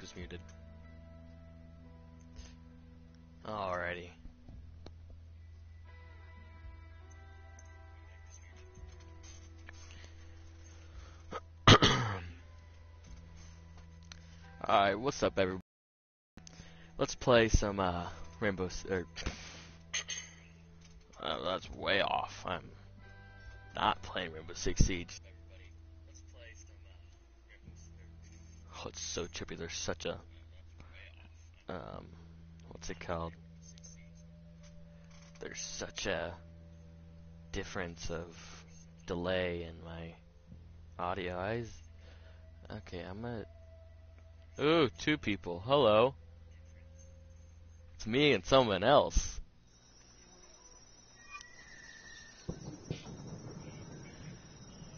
was muted. Alrighty. Alright, what's up everybody? Let's play some uh, Rainbow er, uh, that's way off. I'm not playing Rainbow Six Siege. Oh, it's so trippy. There's such a um, what's it called? There's such a difference of delay in my audio. I s- okay, I'm gonna. Ooh, two people. Hello. It's me and someone else.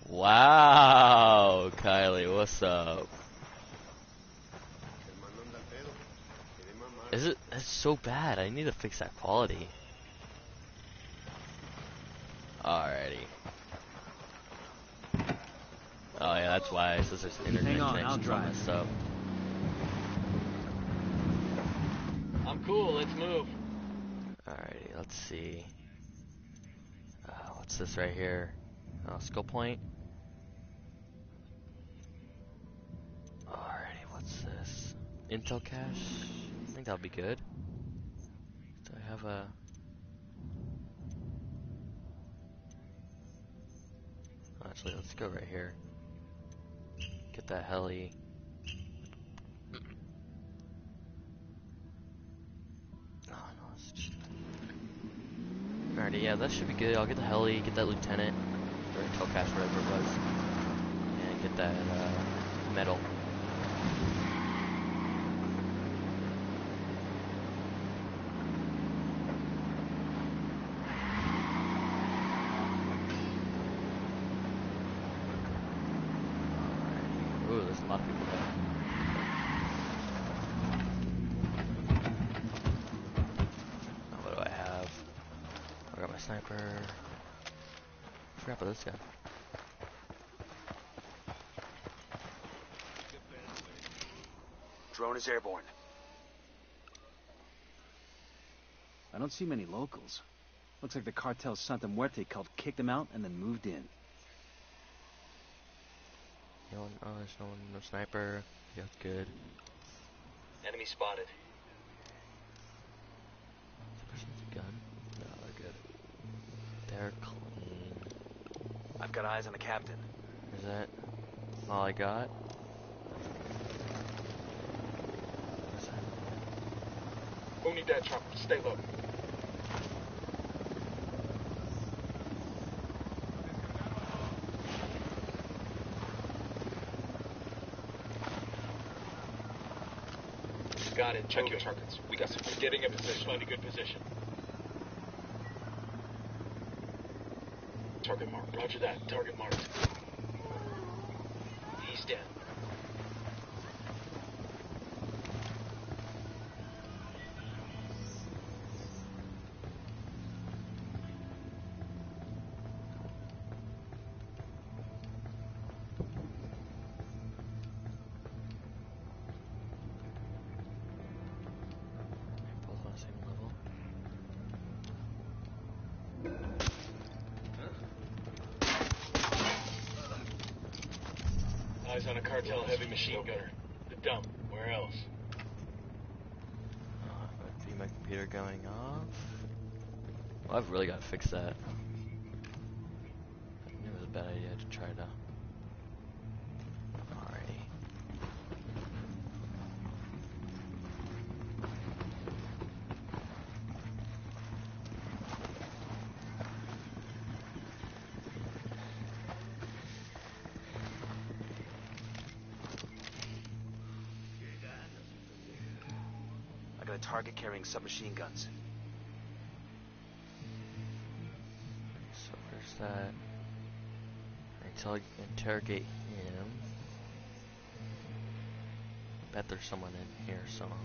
Wow, Kylie, what's up? Is it? That's so bad. I need to fix that quality. Alrighty. Oh yeah, that's why. It says there's internet Hang on, I'll drive. messed up. I'm cool, let's move. Alrighty, let's see. Uh, what's this right here? Oh, skill point. Alrighty, what's this? Intel cache? Think that'll be good. Do I have a... Actually, let's go right here. Get that heli. Oh no, it's just... Alrighty, yeah, that should be good. I'll get the heli, get that lieutenant, or intel cache, whatever it was, and get that uh, medal. Alrighty. Ooh, there's a lot of people there. Now, what do I have? I got my sniper. Forgot about this guy. Drone is airborne. I don't see many locals. Looks like the cartel Santa Muerte cult kicked them out and then moved in. No one, oh, there's no one, no sniper. Yeah, good. Enemy spotted. Is the person's gun? No, they're good. They're clean. I've got eyes on the captain. Is that all I got? What's that? Who need that chopper? Stay low. Got it. Check your targets. We got some. We're getting a position. A good position. Target marked. Roger that. Target marked. Machine gunner. The dump. Where else? That might be my computer going off. Well, I've really got to fix that. I knew it was a bad idea to try to. Alrighty. I got a carrying submachine guns. So where's that? Interrogate him. Bet there's someone in here somewhere.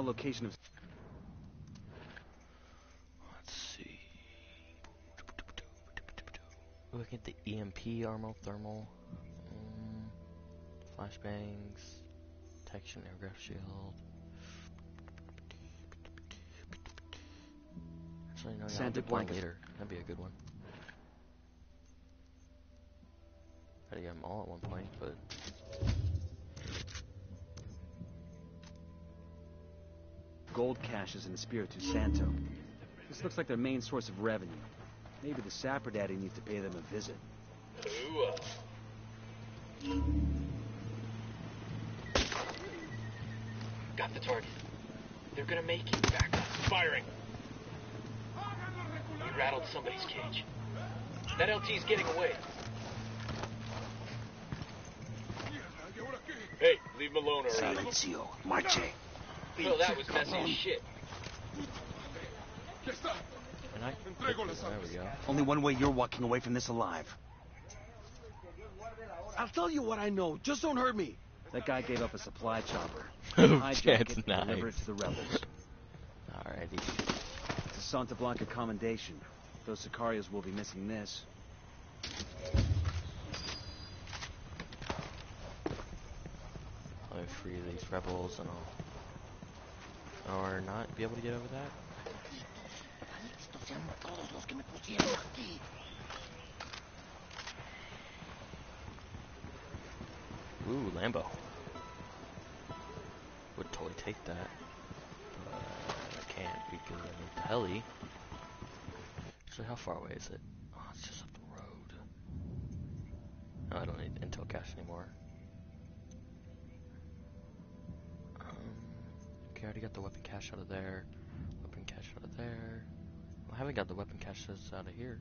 The location of. Let's see. Look at the EMP armor, thermal, um, flashbangs, detection, aircraft shield. Actually, no, yeah, I'll Santa do blind Blanca. leader. That'd be a good one. Had to get them all at one point, but gold caches in Espiritu Santo. This looks like their main source of revenue. Maybe the Sapper Daddy needs to pay them a visit. Got the target. They're gonna make it. Back up. Firing. We rattled somebody's cage. That LT's getting away. Hey, leave him alone already. Silencio. Marche. Phil, that was messy as shit. and I there we go. Only one way you're walking away from this alive. I'll tell you what I know. Just don't hurt me. That guy gave up a supply chopper. Oh, Hijack that's it and deliver it to the rebels. Alrighty. It's a Santa Blanca commendation. Those Sicarios will be missing this. Let me free these rebels and I'll... Or not be able to get over that? Ooh, Lambo. Would totally take that. But I can't because I need the heli. Actually, how far away is it? Oh, it's just up the road. Oh, I don't need intel cache anymore. Okay, I already got the weapon cache out of there. Weapon cache out of there. I haven't got the weapon caches out of here.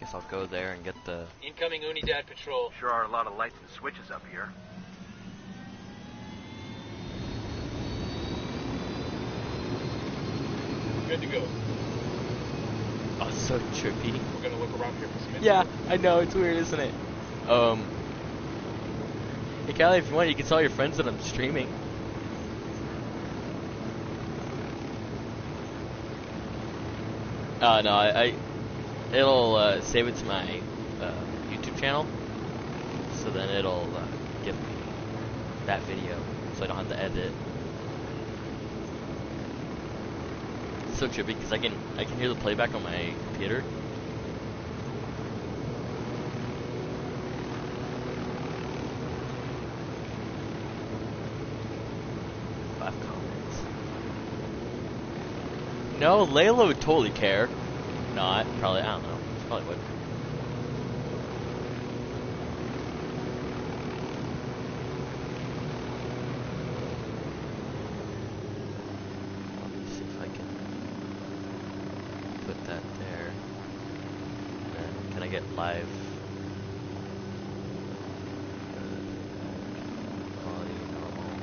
Guess I'll go there and get the. Incoming Unidad patrol. Sure are a lot of lights and switches up here. Good to go. Oh, so trippy. We're gonna look around here for some info. Yeah, I know it's weird, isn't it? Um. Hey, Callie, if you want, you can tell your friends that I'm streaming. Uh, no, I, I it'll uh, save it to my uh, YouTube channel, so then it'll uh, give me that video, so I don't have to edit. It's so trippy because I can I can hear the playback on my computer. Five comments. No, Layla would totally care. Not probably. I don't know. Probably would. Let me see if I can put that there. And then can I get live? uh, quality normal?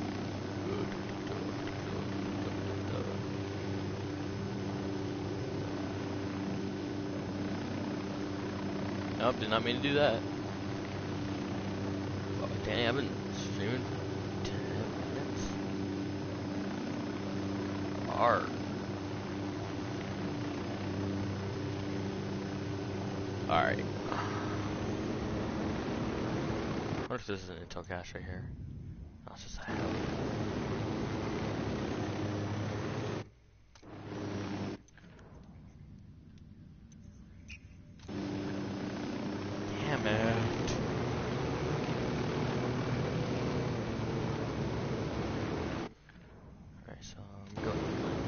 Good. Good. Good. Good. Nope, did not mean to do that. Oh, Danny, I've been streaming for 10 minutes. Hard. Alright. What if this is an intel cache right here? It's just a hell. Damn it. Alright, so I'm going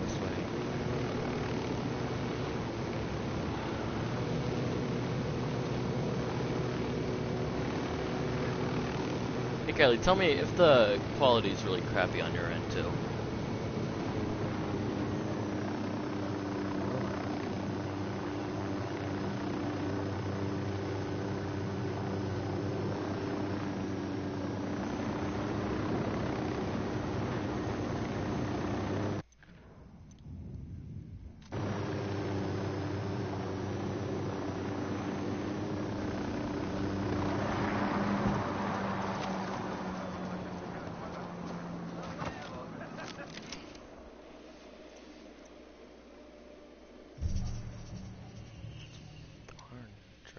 this way. Tell me if the quality is really crappy on your end too.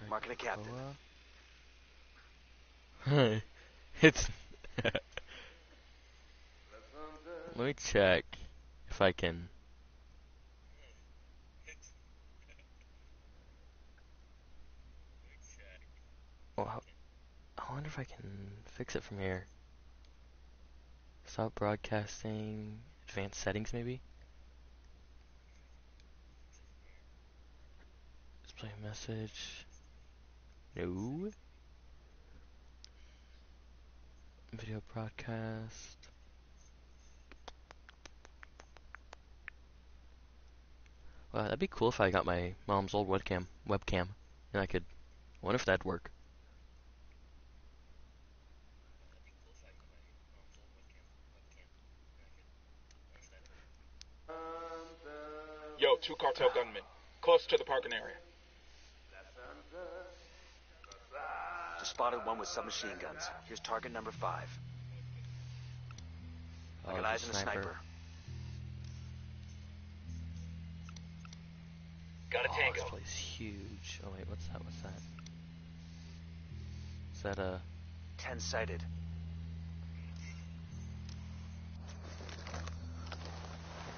Marking a captain. It's. Let me check if I can. Oh, I wonder if I can fix it from here. Stop broadcasting. Advanced settings, maybe? Display message. No. Video broadcast. Well, that'd be cool if I got my mom's old webcam, webcam, and I could. I wonder if that'd work. Yo, two cartel gunmen. Close to the parking area. Spotted one with submachine guns. Here's target number five. I Oh, got the eyes on a sniper. Got a Oh, tango. this place is huge. Oh wait, what's that? What's that? Is that a? Ten sighted.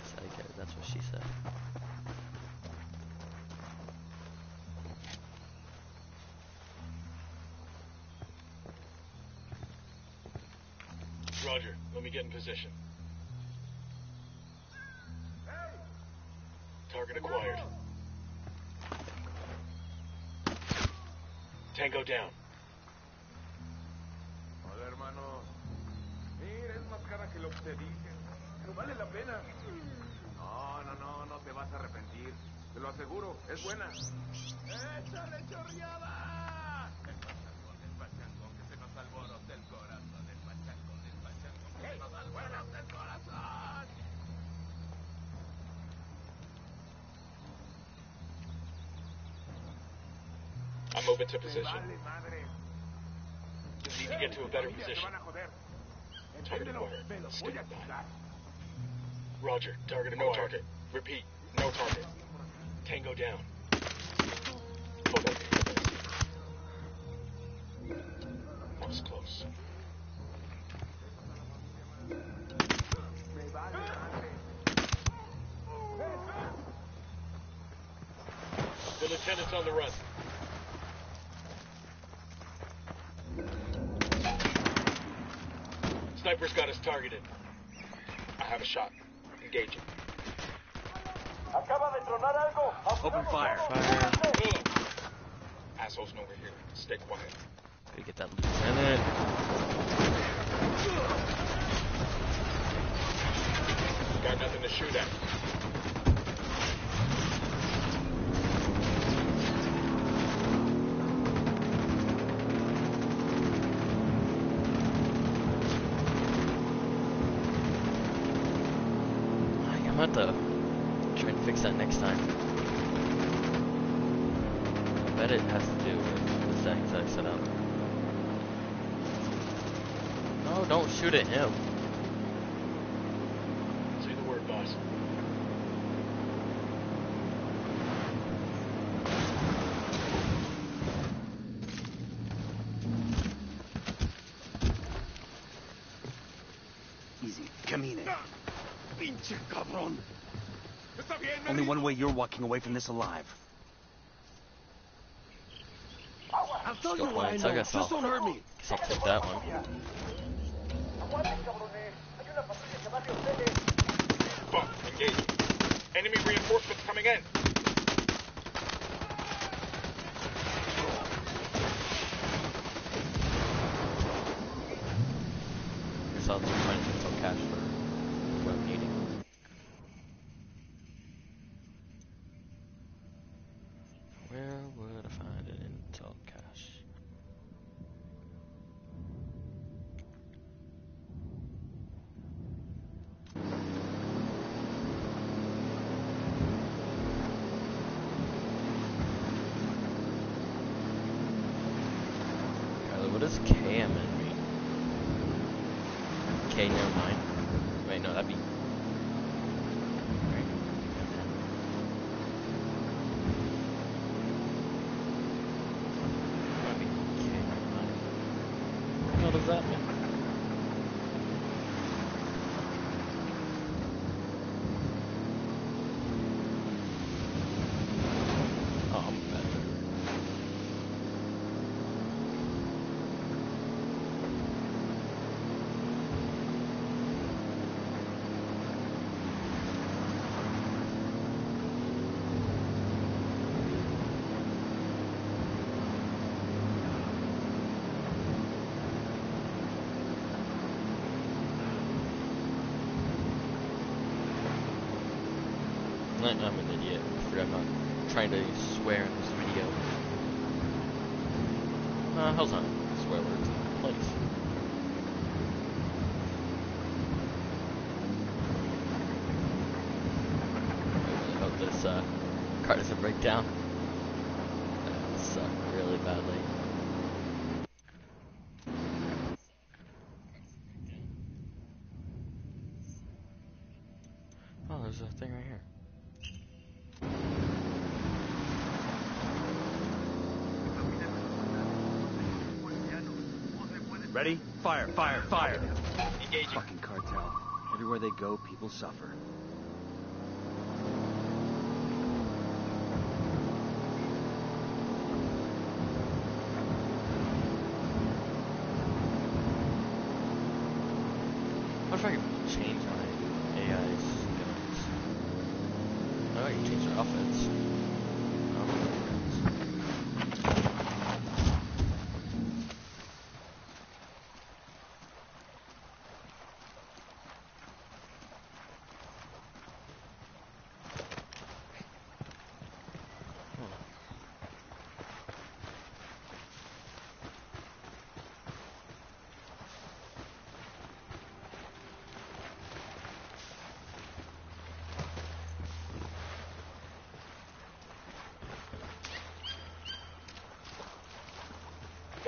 Is that a guy? That's what she said. Me get in position. Target acquired. Tango down. Hola, hermano. Mira, es más cara que lo que te dije. Pero vale la pena. No, no, no, no te vas a arrepentir. Te lo aseguro, es buena. ¡Échale chorreada! I'm moving to Me position. madre. Need to get to a better position. van a joder. Target acquired. me lo voy Stand by. Roger. Target no target. Repeat. No target. Tango down. Hold. No, don't shoot at him. Say the word, boss. Easy. Camine. Ah! Pinche cabrón. Está bien, Only Merry. one way you're walking away from this alive. I'll tell you Go what I know. Just don't hurt me. Guess I'll that one. Engage. Enemy reinforcements coming in. Find an intel cache for there's a thing right here. Ready? Fire, fire, fire. Engaging. Fucking cartel. Everywhere they go, people suffer. What if I could change my AI's guns? Oh, I can change their outfits. Oh,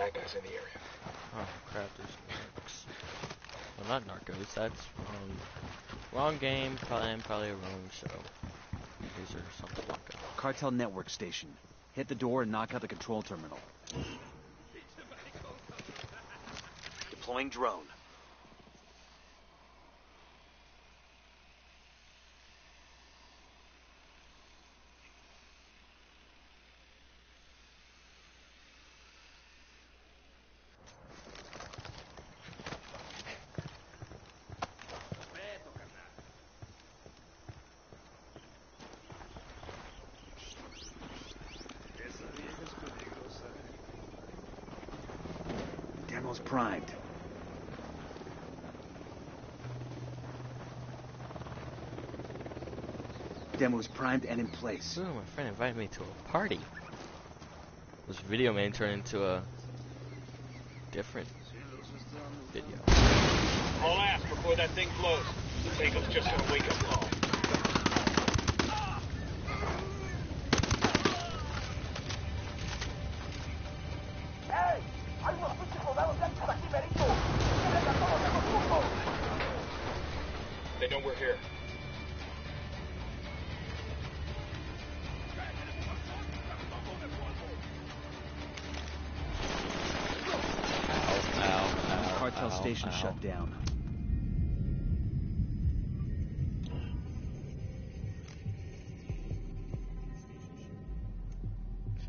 Bad guys in the area. oh crap, there's narcs. Well, not narcos, that's wrong. Wrong game, probably, and probably a wrong show. These are Santa Blanca. Cartel network station. Hit the door and knock out the control terminal. Deploying drone. Demo's primed. Demo's primed and in place. Ooh, my friend invited me to a party. This video may turn into a different video. All ass before that thing blows. Jacob's just gonna wake up station ow. shut down.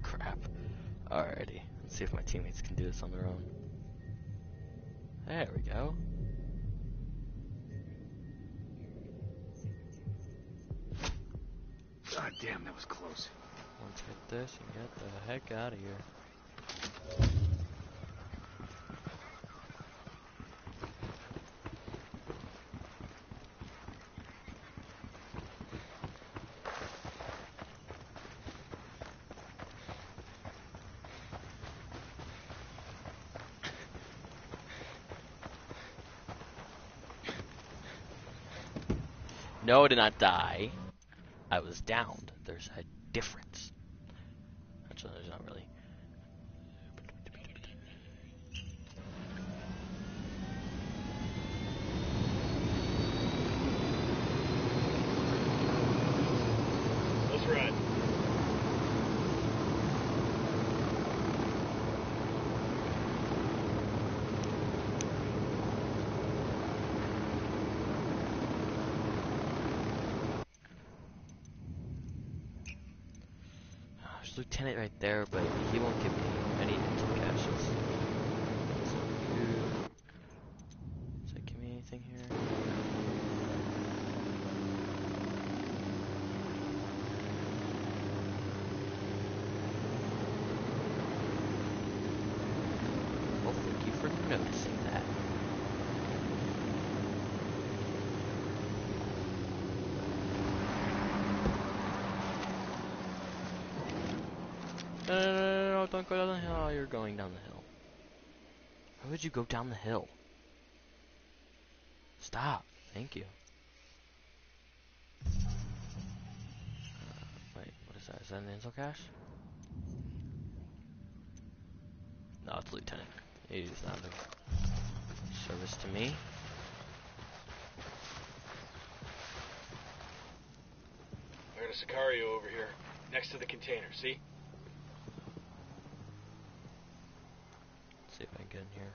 Crap. Alrighty. Let's see if my teammates can do this on their own. There we go. God damn, that was close. Let's get this and get the heck out of here. No, I did not die. I was downed. There's a difference. Actually, there's not really. Let's ride. Oh, Lieutenant right there, but he won't give me any intel caches. So, you- Does me anything here? Well, thank you for noticing that. No, no, no, no, no, don't go down the hill. Oh, you're going down the hill. Why would you go down the hill? Stop. Thank you. Uh, wait, what is that? Is that an intel cache? No, it's Lieutenant. He's not of service to me. I got a Sicario over here, next to the container. See? Let's see if I can get in here.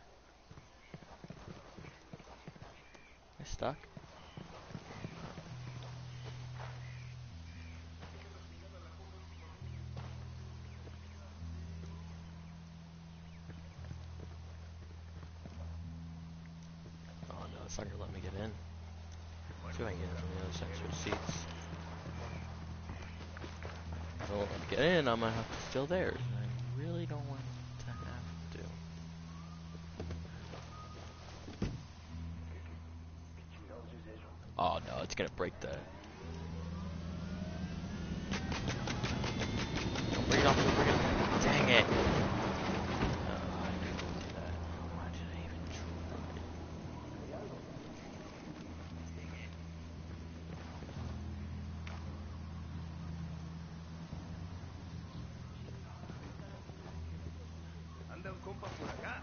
I stuck? Oh no, it's not gonna let me get in. See if I can get in from the other seats. If I get in, I'm gonna have to steal theirs. and I really don't want to have to. Oh no, it's gonna break the. Don't bring it off, don't bring it off. Dang it! Oh, I couldn't do that. Why did I even try? Anda un compa por acá.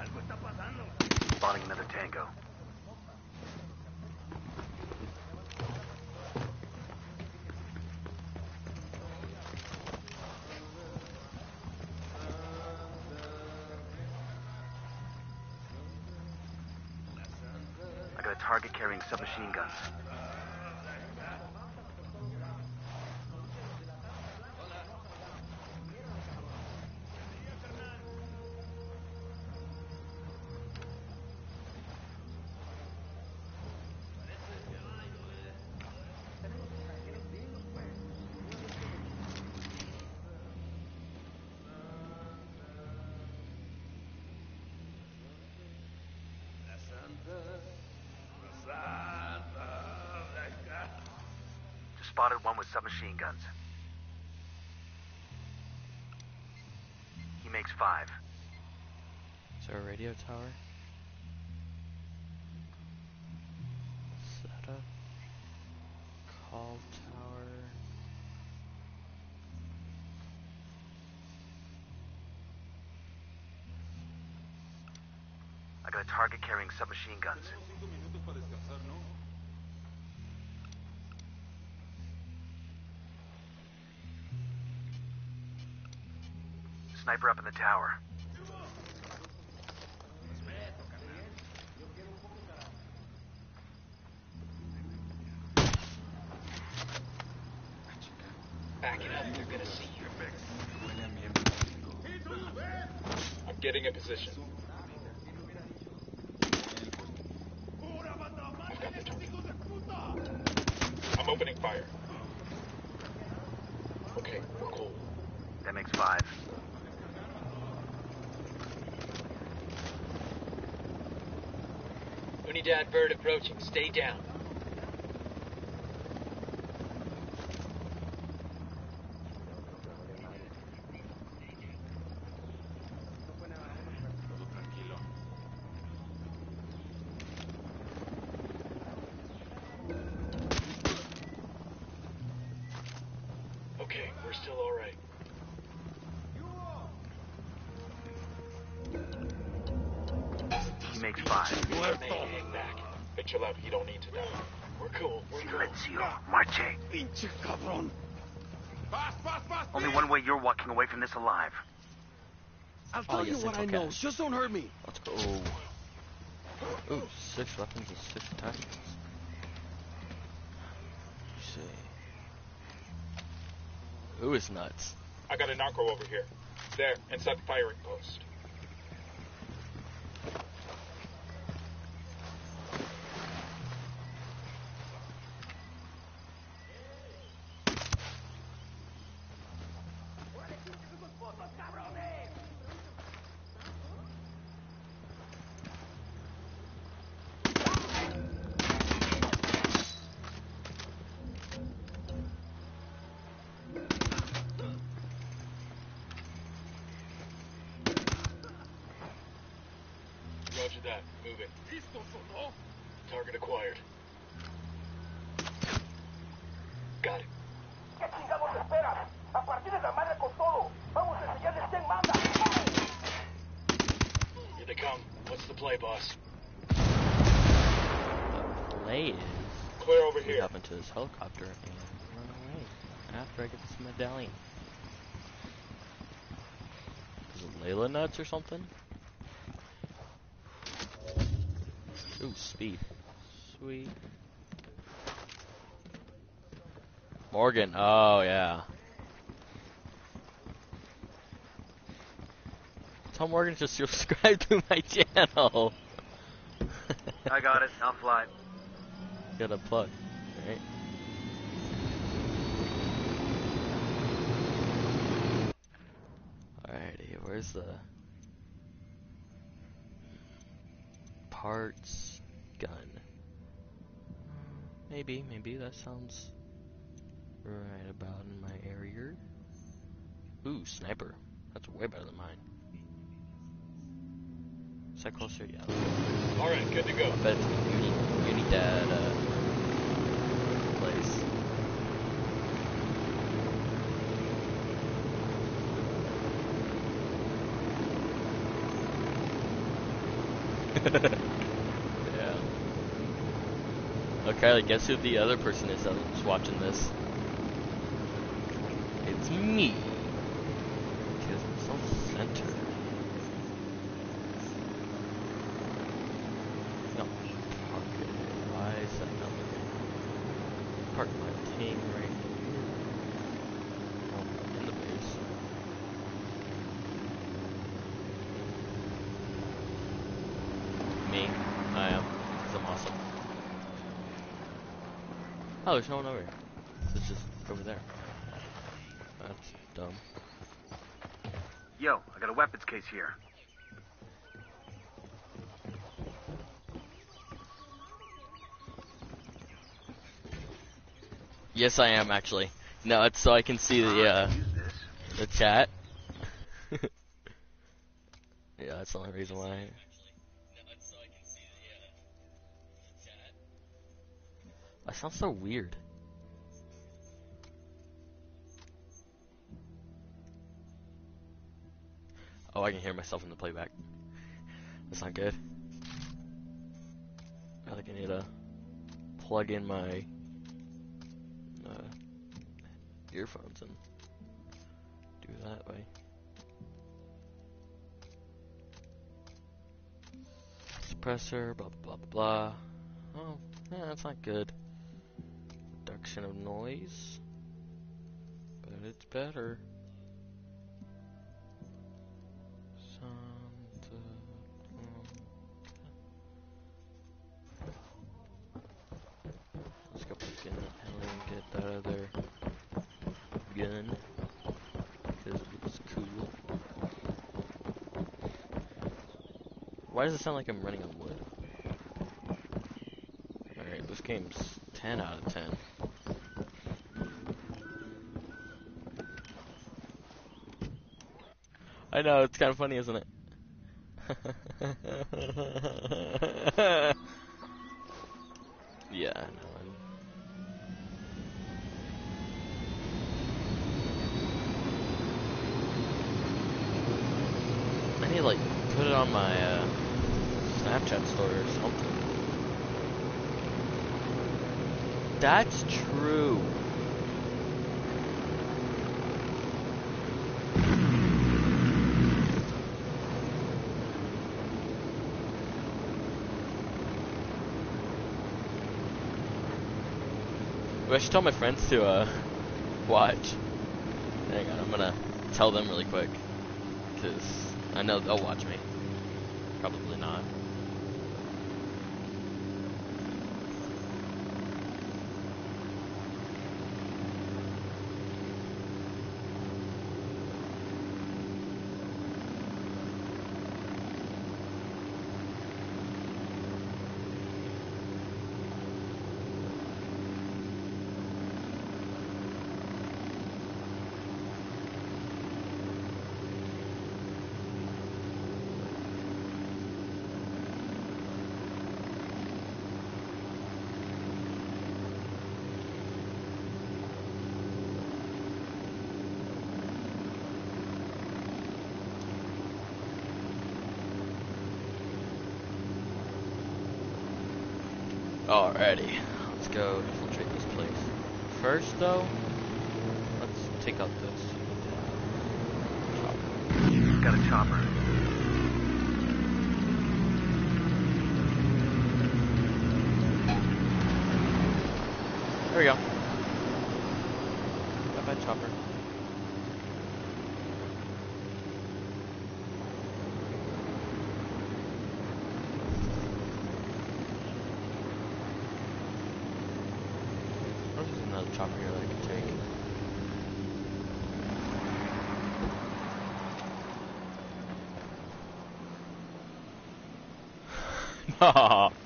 Algo está pasando. Spotting another tango. I got a target carrying submachine guns. Guns. He makes five. Is there a radio tower? Setup. Call tower. I got a target carrying submachine guns. Sniper up in the tower. Back it up. They're gonna see you. I'm getting a position. I've got the target. I'm opening fire. Okay, we're cool. That makes five. Unidad bird approaching. Stay down. Just don't hurt me. Let's go. Ooh, six weapons and six attachments. Let's see. Who is nuts? I got a narco over here. There, inside the firing post. Roger that. Moving. Target acquired. Got it. Here they come. What's the play, boss? The Play is Clear over here. hop into this helicopter and run away after I get this medallion. Is it Layla nuts or something? Ooh, speed. Sweet. Morgan. Oh, yeah. Tell Morgan to subscribe to my channel. I got it. I'll fly. Got a plug, right? Alrighty, where's the parts gun? Maybe, maybe that sounds right about in my area. Ooh, sniper. That's way better than mine. Is that closer? Yeah. Alright, good to go. I bet it's a uni, Unidad uh, place. yeah. I guess who the other person is that's watching this? It's me. Because I'm so centered. No, park it. Why is that not looking? Park my team right here. Oh, I'm in the base. Me, I am. 'cause I'm awesome. Oh, there's no one over here. It's just over there. That's dumb. Yo, I got a weapons case here. Yes, I am actually. No, it's so I can see the uh, the chat. yeah, that's the only reason why. That sounds so weird. Oh, I can hear myself in the playback. That's not good. I think I need to plug in my uh, earphones and do that way. Suppressor, blah blah blah blah. Oh, yeah, that's not good. Reduction of noise, but it's better. Let's go in and get that other gun. Because cool. Why does it sound like I'm running on wood? Alright, this game's 10 out of 10. I know, it's kind of funny, isn't it? yeah, I know. I need to, like, put it on my, uh, Snapchat story or something. That's true. Should tell my friends to uh, watch. Hang on, I'm gonna tell them really quick. Because I know they'll watch me. Probably not. Alrighty, let's go infiltrate this place. First, though, let's take out this. chopper. Got a chopper. There we go. Bye bye, chopper. Oh, there's another chopper here that I can take. No.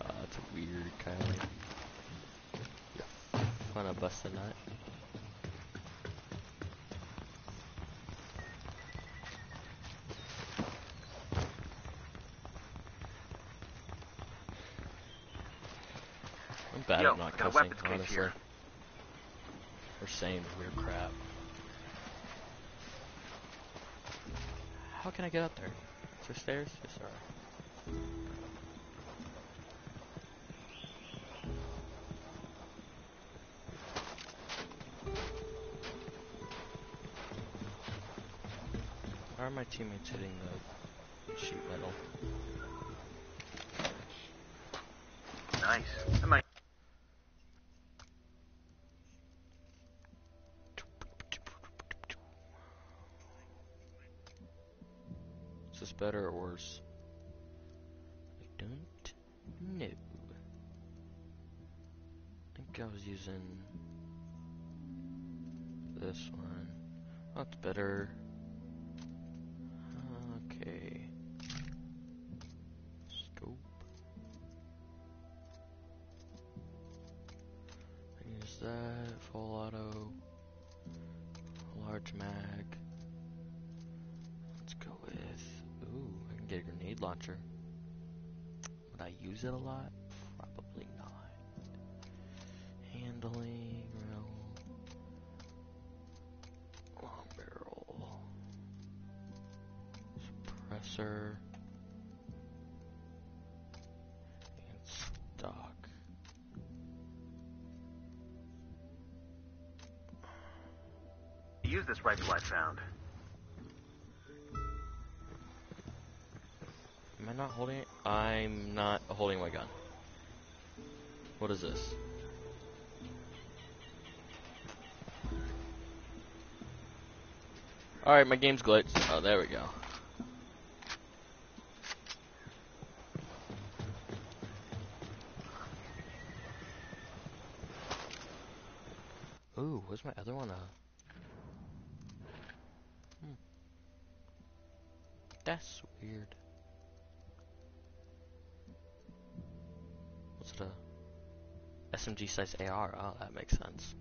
Uh, that's weird, Kylie. Wanna bust a nut? I'm bad Yo, at not cussing, honestly. here. Or saying weird crap. How can I get up there? There stairs? Yes, sir. Why are my teammates hitting the sheet metal? Nice. Use it a lot? Probably not. Handling, no. Long barrel. Suppressor. And stock. Use this rifle I found. Am I not holding it? I'm not holding my gun. What is this? Alright, my game's glitched. Oh, there we go. Ooh, where's my other one? Uh, hmm. That's weird. It a SMG size AR? Oh, that makes sense.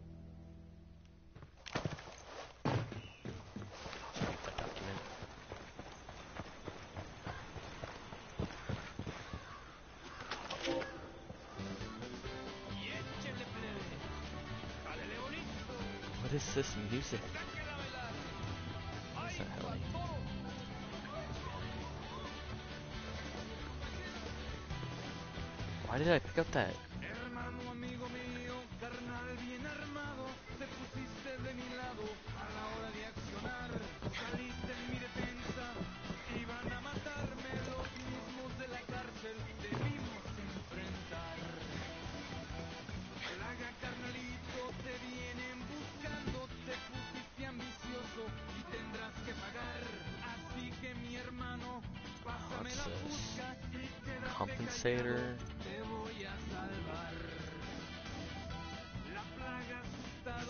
Keep that document. What is this music? Why did I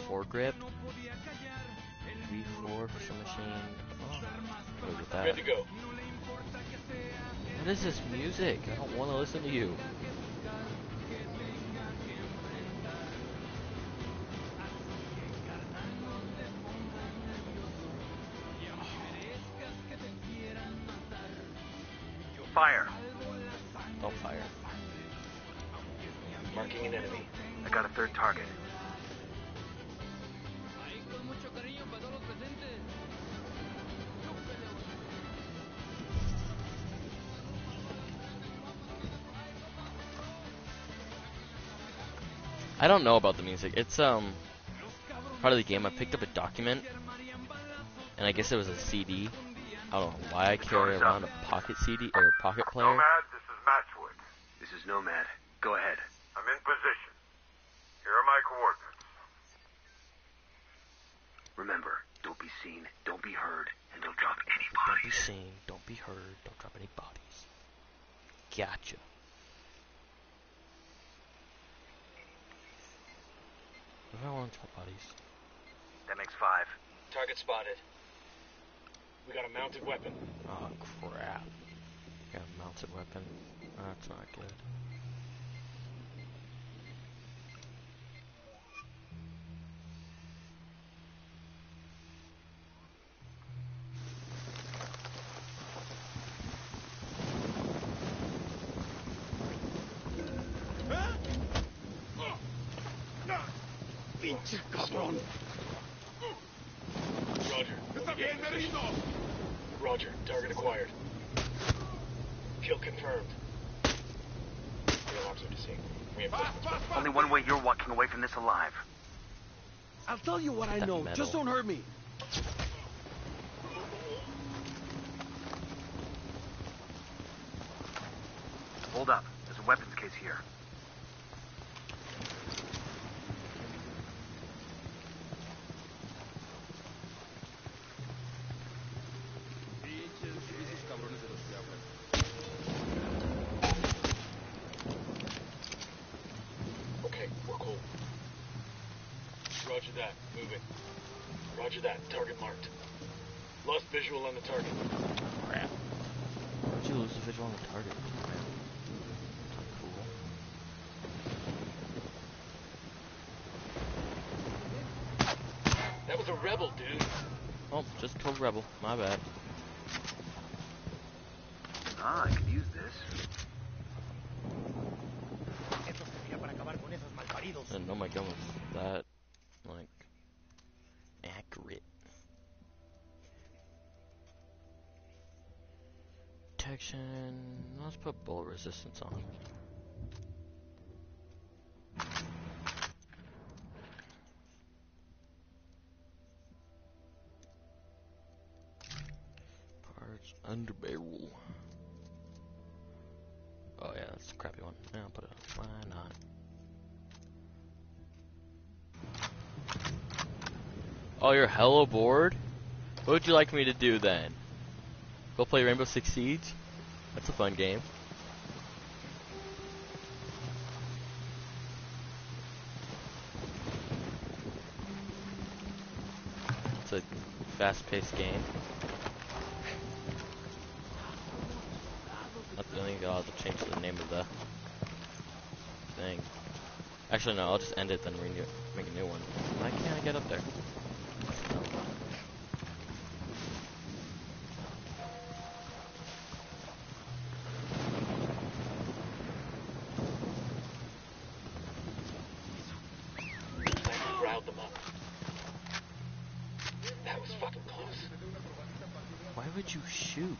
Foregrip. no podía V4 for some machine. Oh, look at Good that. to go. no le importa que sea What is this music? I don't want to listen to you. I don't know about the music. It's um part of the game. I picked up a document, and I guess it was a CD. I don't know why I carry around a pocket CD or a pocket player. Nomad, this is Matchwood. This is Nomad. Go ahead. I'm in position. Here are my coordinates. Remember, don't be seen, don't be heard, and don't drop any Don't be bodies. seen. Don't be heard. Don't drop any bodies. Gotcha. What if I want to drop bodies? That makes five. Target spotted. We got a mounted weapon. Oh crap. Got a mounted weapon. That's not good. ¡Pinche cabrón! Roger. ¡Está bien, me rindo! Roger. Target acquired. Kill confirmed. The alarms are deceived. ¡Vas, Reinforcements. vas, vas! Only one way you're walking away from this alive. I'll tell you what I know. metal. Just don't hurt me. Hold up. There's a weapons case here. Okay, we're cool. Roger that. Moving. Roger that. Target marked. Lost visual on the target. Crap. How'd you lose the visual on the target? That's not cool. That was a rebel, dude. Just Rebel. My bad. Ah, I could use this. I didn't know my gun was that, like, accurate. Protection. Let's put bullet resistance on. Parts under barrel. Oh yeah, that's a crappy one. Yeah, I'll put it on. Why not? Oh, you're hella bored? What would you like me to do then? Go play Rainbow Six Siege? That's a fun game. It's a fast-paced game. Only thing oh, I'll have to change the name of the thing. Actually, no, I'll just end it then renew, make a new one. Why can't I get up there? Sniper riled them up. That was fucking close. Why would you shoot?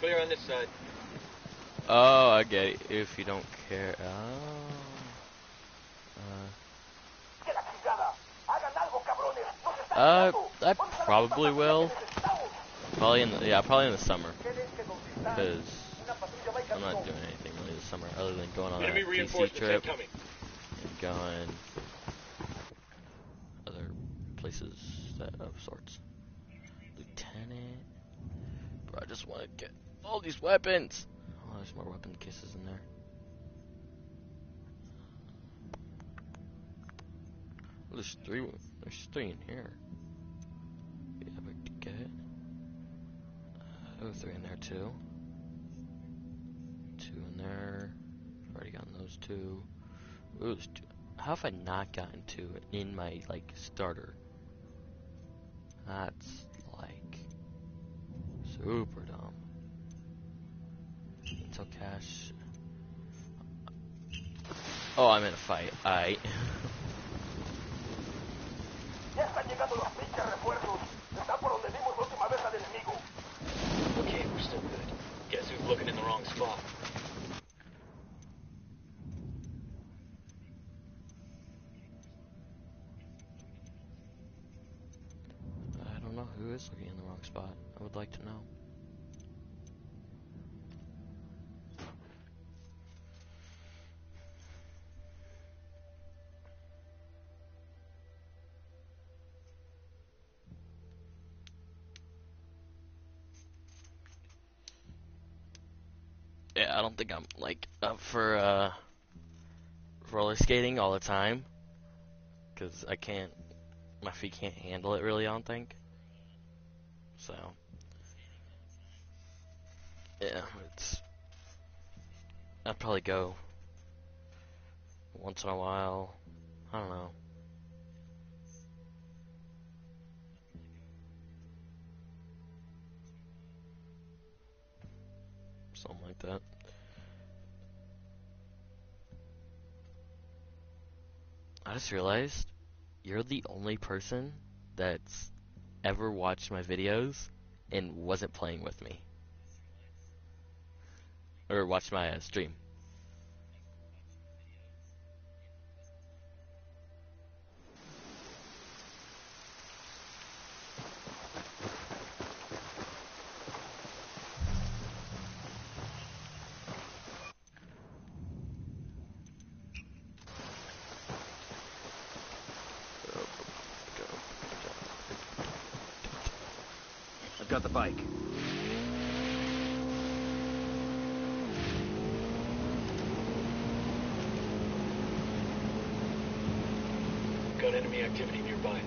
Clear on this side. Oh, I get it. If you don't care. Oh. Uh, uh, I probably will. Probably in the, yeah, probably in the summer. Because I'm not doing anything really this summer other than going on a DC trip and going other places that of sorts. Lieutenant, bro, I just want to get all these weapons. Oh, there's more weapon cases in there. Oh, there's three. There's three in here. Be epic to get. Oh, three in there too. Two in there. Already gotten those two. Ooh, two. How have I not gotten two in my like starter? That's like super dumb. Intel cache. Oh, I'm in a fight. I. Okay, we're still good. Guess who's looking in the wrong spot? I don't know who is looking in the wrong spot. I would like to know. Yeah, I don't think I'm like up for uh roller skating all the time cuz I can't my feet can't handle it really, I don't think. So, yeah, it's. I'd probably go once in a while. I don't know. Something like that. I just realized you're the only person that's ever watched my videos and wasn't playing with me. Or watched my uh, stream. I've got the bike. Got enemy activity nearby.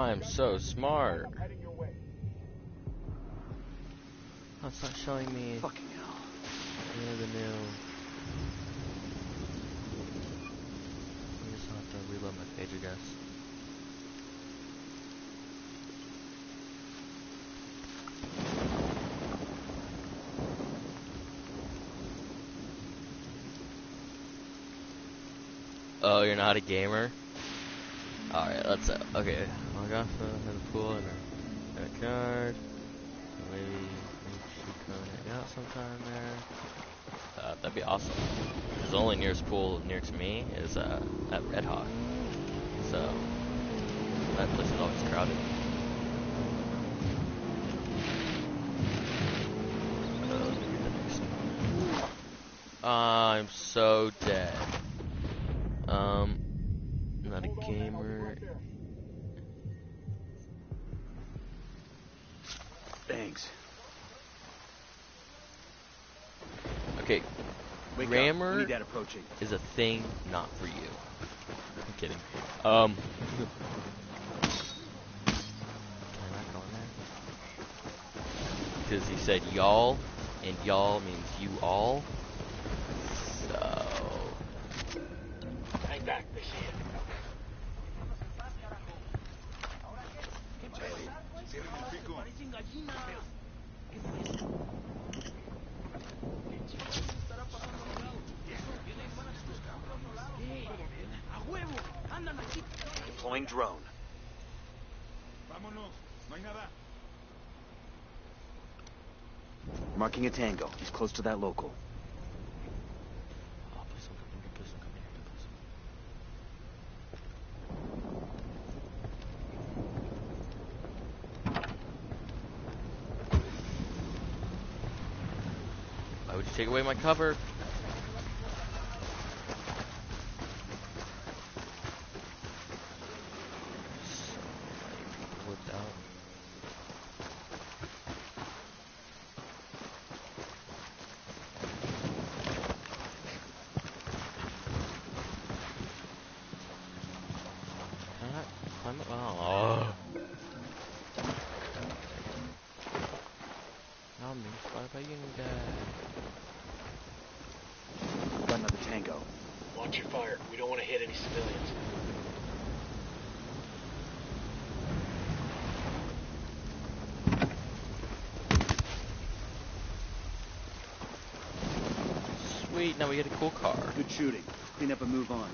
I am so smart. Oh, it's not showing me Fucking hell. any of the new. I just have to reload my page, I guess. Oh, you're not a gamer? Alright, let's uh, okay. Off uh, the pool in our backyard. Maybe we should go hang out sometime there. Uh, that'd be awesome. The only nearest pool near to me is uh, at Red Hawk. So that place is always crowded. Uh. I'm so dead. armor is a thing not for you. I'm kidding. Um. Because he said y'all, and y'all means you all. So. Hang back. Deploying drone. Vámonos. No hay nada. Marking a tango. He's close to that local. Please don't come in here, please don't come in here, please. Why would you take away my cover? Looked out. Can I not climb up? Oh. Now I'm being spotted by you guys. Got another tango. Watch your fire. We don't want to hit any civilians. Sweet, now we get a cool car. Good shooting. Clean up and move on.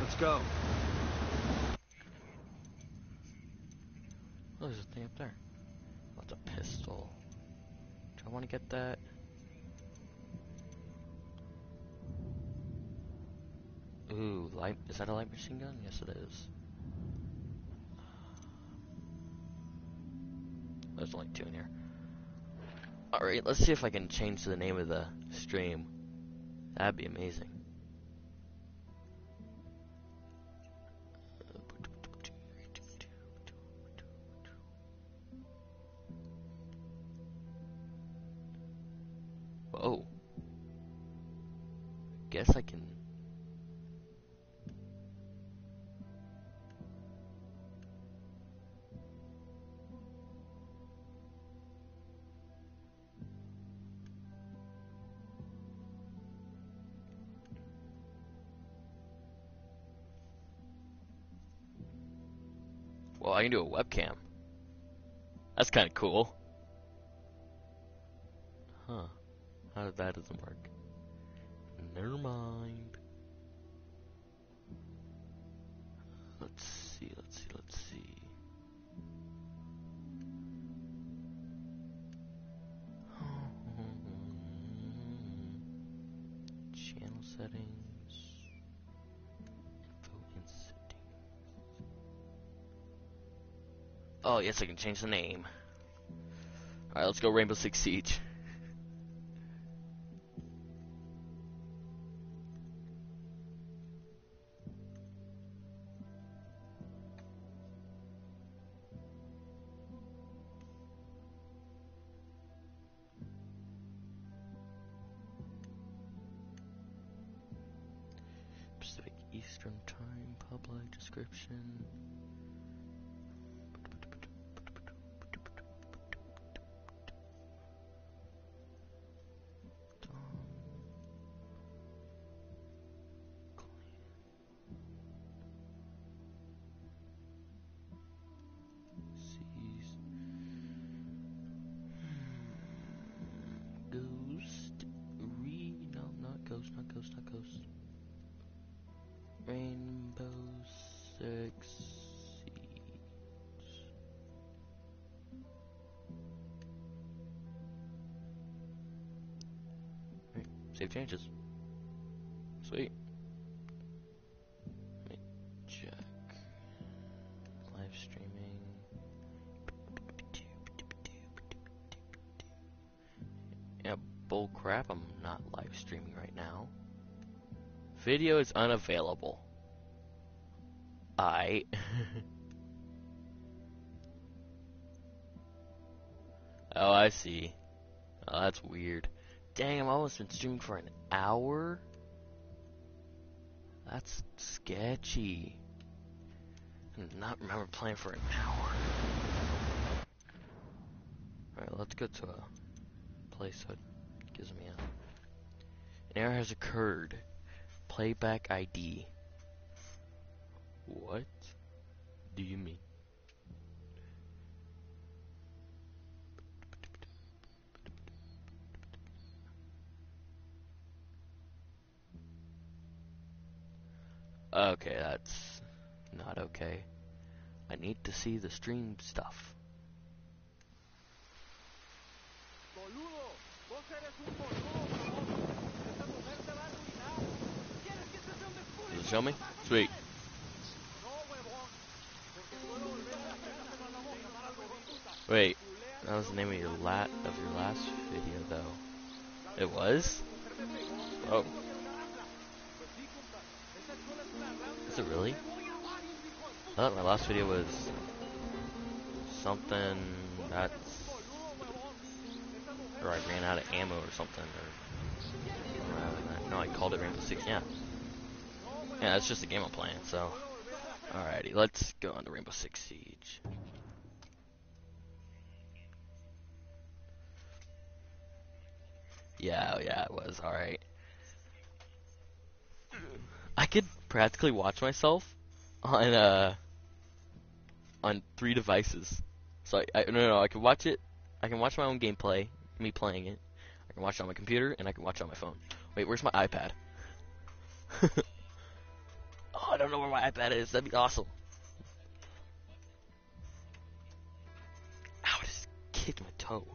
Let's go. Oh, there's a thing up there. What's a pistol? Do I want to get that? Ooh, light. Is that a light machine gun? Yes, it is. There's only two in here. Alright, let's see if I can change the name of the stream. That'd be amazing. Can do a webcam. That's kind of cool. Huh. How that doesn't work? Never mind. Oh, I can change the name. Alright, let's go Rainbow Six Siege. Pacific Eastern Time, public description. Streaming right now. Video is unavailable. I. oh, I see. Oh, that's weird. Dang, I've almost been streaming for an hour? That's sketchy. I do not remember playing for an hour. Alright, let's go to a place that gives me a... An error has occurred. Playback ID. What do you mean? Okay, that's not okay. I need to see the stream stuff. Boludo, para me? Sweet. Wait, that was the name of your lat of your last video, though. It was? Oh. Is it really? I thought my last video was something that's or I ran out of ammo or something or. No, I called it Rainbow Six. Yeah. Yeah, that's just a game I'm playing. So, alrighty, let's go on to Rainbow Six Siege. Yeah, yeah, it was alright. I could practically watch myself on uh on three devices. So I, I no, no no I can watch it. I can watch my own gameplay, me playing it. I can watch it on my computer and I can watch it on my phone. Wait, where's my iPad? oh, I don't know where my iPad is. That'd be awesome. Ow, I just kicked my toe.